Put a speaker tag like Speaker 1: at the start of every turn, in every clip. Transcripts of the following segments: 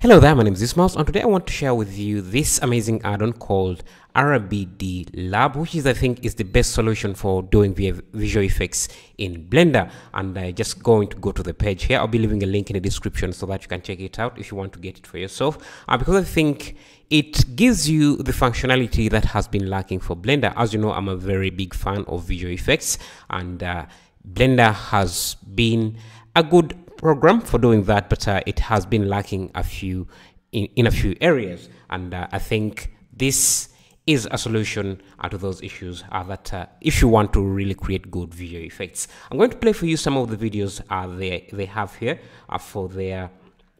Speaker 1: Hello there, my name is Ismaus and today I want to share with you this amazing add-on called RBD Lab which is I think is the best solution for doing visual effects in Blender and I'm just going to go to the page here. I'll be leaving a link in the description so that you can check it out if you want to get it for yourself uh, because I think it gives you the functionality that has been lacking for Blender. As you know, I'm a very big fan of visual effects and uh, Blender has been a good program for doing that, but uh, it has been lacking a few in, in a few areas, and uh, I think this is a solution uh, to those issues uh, that uh, if you want to really create good video effects. I'm going to play for you some of the videos uh, they they have here uh, for their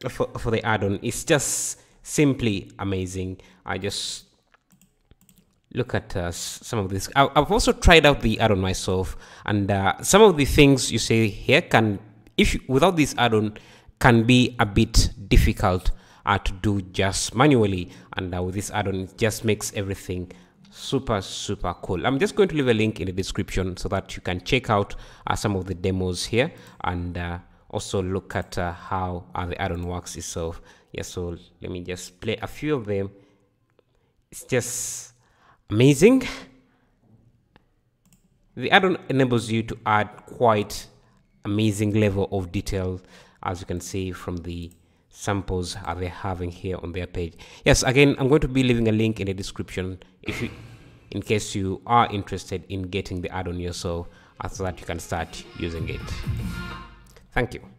Speaker 1: for, for the add-on. It's just simply amazing. I just look at uh, some of this. I've also tried out the add-on myself. And uh, some of the things you say here can if you, without this add-on can be a bit difficult uh, to do just manually. And uh, with this add-on it just makes everything super super cool. I'm just going to leave a link in the description so that you can check out uh, some of the demos here. And uh, also look at uh, how uh, the add-on works itself. Yeah so let me just play a few of them. It's just amazing. The add-on enables you to add quite amazing level of detail as you can see from the samples are they having here on their page. Yes again i'm going to be leaving a link in the description if you in case you are interested in getting the add-on yourself so that you can start using it. Thank you